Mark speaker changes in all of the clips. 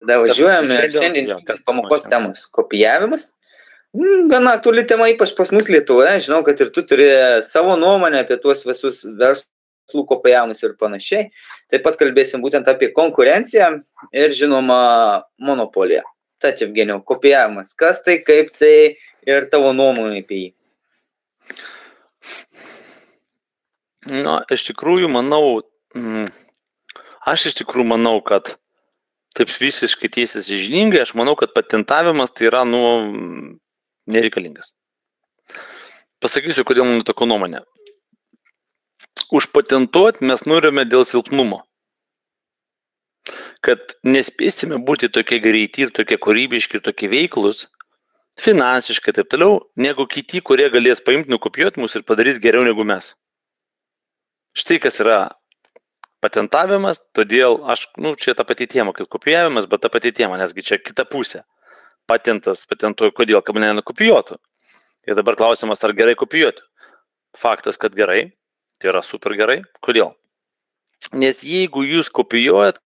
Speaker 1: Tada važiuojame šiandien, šiandien pamokos temos - kopijavimas. Mm, gana aktuali tema, ypač pas mus Lietuvoje. Žinau, kad ir tu turi savo nuomonę apie tuos visus verslų kopijavimus ir panašiai. Taip pat kalbėsim būtent apie konkurenciją ir, žinoma, monopoliją. Tad, Evgenijau, kopijavimas. Kas tai, kaip tai ir tavo nuomonė apie jį?
Speaker 2: Na, iš tikrųjų, manau, mm, aš iš tikrųjų manau, kad taip visiškai tiesiai žiningai, aš manau, kad patentavimas tai yra, nu, nereikalingas. Pasakysiu, kodėl mano tokia nuomonė. Užpatentuoti mes norime dėl silpnumo. Kad nespėsime būti tokie greiti ir tokie kūrybiški ir tokie veiklus, finansiškai taip toliau, negu kiti, kurie galės paimti, nukopijuoti mus ir padarys geriau negu mes. Štai kas yra patentavimas, todėl aš, nu, čia ta pati tema kaip kopijavimas, bet ta pati tema, nesgi čia kita pusė patentas patentuoju, kodėl, kad mane nukopijuotų. Ir dabar klausimas, ar gerai kopijuoti. Faktas, kad gerai, tai yra super gerai. Kodėl? Nes jeigu jūs kopijuojat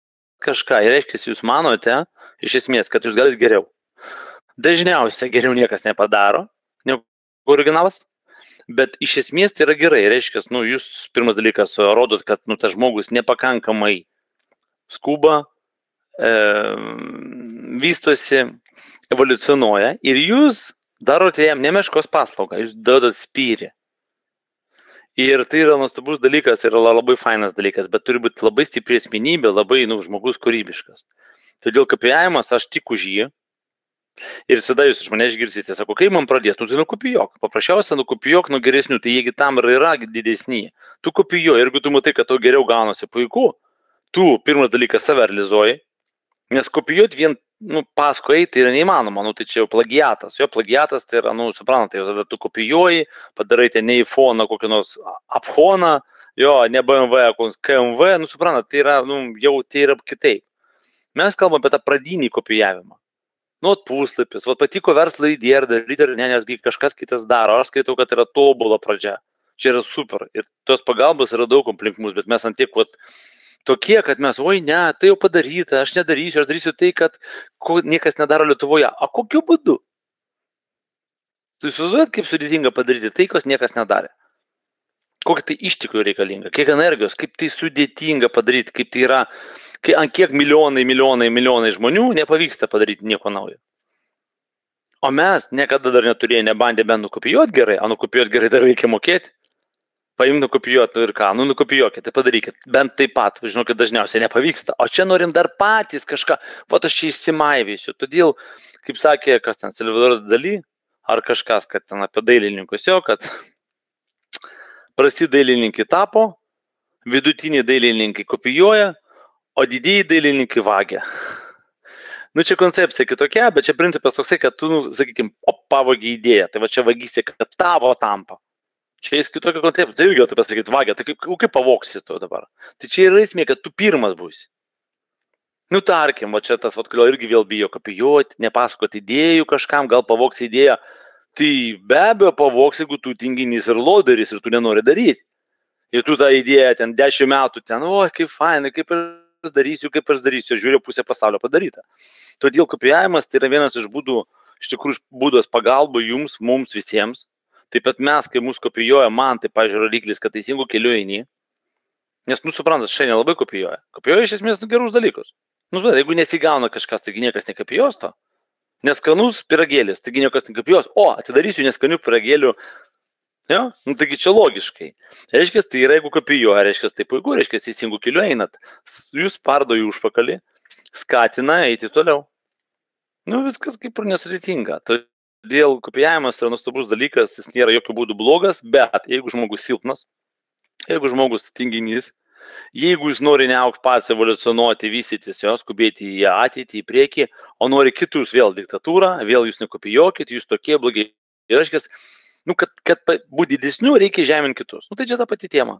Speaker 2: kažką, reiškia, jūs manote, iš esmės, kad jūs galite geriau. Dažniausiai geriau niekas nepadaro, negu originalas, bet iš esmės tai yra gerai. Reiškia, nu, jūs pirmas dalykas rodot, kad nu, tas žmogus nepakankamai skuba, e, vystosi, evoliucionuoja ir jūs darote jam nemeškos paslaugą, jūs duodat spyrį. Ir tai yra nuostabus dalykas, yra labai fainas dalykas, bet turi būti labai stipri asmenybė, labai nu, žmogus kūrybiškas. Todėl kopijavimas aš tik už jį. Ir visada jūs iš mane išgirsite, sako, kai man pradės, nu tai nukopijuok. Paprasčiausia, nukopijuok nuo geresnių, tai jiegi tam ir yra didesni. Tu kopijuoji, jeigu tu matai, kad tau geriau gaunasi, puiku. Tu pirmas dalykas save realizuoji, nes kopijuoti vien nu, paskui eiti tai yra neįmanoma, nu, tai čia jau plagiatas. Jo plagiatas tai yra, nu, suprantate, jau tada tu kopijuoji, padarai ten ne iPhone, kokį nors aphoną, jo, ne BMW, koks KMV, nu, suprantate, tai yra, nu, jau tai yra kitaip. Mes kalbame apie tą pradinį kopijavimą. Nu, puslapis, va patiko verslo idėja ir daryti, ir ne, nesgi kažkas kitas daro, aš skaitau, kad yra tobula pradžia. Čia yra super. Ir tos pagalbos yra daug aplink mus, bet mes ant tiek, vat, tokie, kad mes, oi ne, tai jau padaryta, aš nedarysiu, aš darysiu tai, kad ko niekas nedaro Lietuvoje. O kokiu būdu? Tu įsivaizduojat, kaip sudėtinga padaryti tai, kas niekas nedarė. Kokia tai išteklių reikalinga, kiek energijos, kaip tai sudėtinga padaryti, kaip tai yra, kai ant kiek milijonai, milijonai, milijonai žmonių nepavyksta padaryti nieko naujo. O mes niekada dar neturėjome, nebandė bent nukopijuoti gerai, o nukopijuoti gerai dar reikia mokėti. Paimk nukopijuot, nu ir ką, nu nukopijuokit, tai padarykit, bent taip pat, žinokit, dažniausiai nepavyksta, o čia norim dar patys kažką, po aš čia įsimaivysiu, todėl, kaip sakė, kas ten, Silvadoras Daly, ar kažkas, kad ten apie dailininkus jo, kad prasti dailininkai tapo, vidutiniai dailininkai kopijuoja, o didieji dailininkai vagia. Nu, čia koncepcija kitokia, bet čia principas toksai, kad tu, nu, sakykime, pavogi idėją, tai va čia vagystė, kad tavo tampa. Čia jis kitokio konteksto, tai irgi taip pasakyti, vagia, tai kaip, kaip pavoksi to dabar. Tai čia yra esmė, kad tu pirmas būsi. Nu, tarkim, va čia tas, va, kodėl irgi vėl bijo kopijuoti, nepasakoti idėjų kažkam, gal pavoks idėją. Tai be abejo pavoks, jeigu tu tinginys ir loderis ir tu nenori daryti. Ir tu tą idėją ten dešimt metų ten, o, kaip fainai, kaip aš darysiu, kaip aš darysiu, žiūriu pusę pasaulio padaryta. Todėl kopijavimas tai yra vienas iš būdų, iš tikrųjų, būdas pagalba jums, mums visiems Taip pat mes, kai mūsų kopijuoja, man tai, pažiūrėjau, rodiklis, kad teisingų kelių eini. Nes, nu, suprantat, šiandien labai kopijuoja. Kopijuoja iš esmės gerus dalykus. Nu, bet jeigu nesigauna kažkas, taigi niekas nekopijos to. Neskanus piragėlis, taigi niekas nekopijos. O, atidarysiu neskanių piragėlių. Jo, nu, taigi čia logiškai. Reiškia, tai yra, jeigu kopijuoja, reiškia, tai puiku, reiškia, teisingų kelių einat. Jūs pardo į užpakalį, skatina eiti toliau. Nu, viskas kaip ir nesudėtinga. Todėl kopijavimas yra nuostabus dalykas, jis nėra jokių būdų blogas, bet jeigu žmogus silpnas, jeigu žmogus tinginys, jeigu jis nori neaukti pats evoliucionuoti, vystytis, jos skubėti į ateitį, į priekį, o nori kitus vėl diktatūrą, vėl jūs nekopijuokit, jūs tokie blogi. Ir reiškia, nu, kad, kad būti didesniu, reikia žeminti kitus. Nu, tai čia ta pati tema.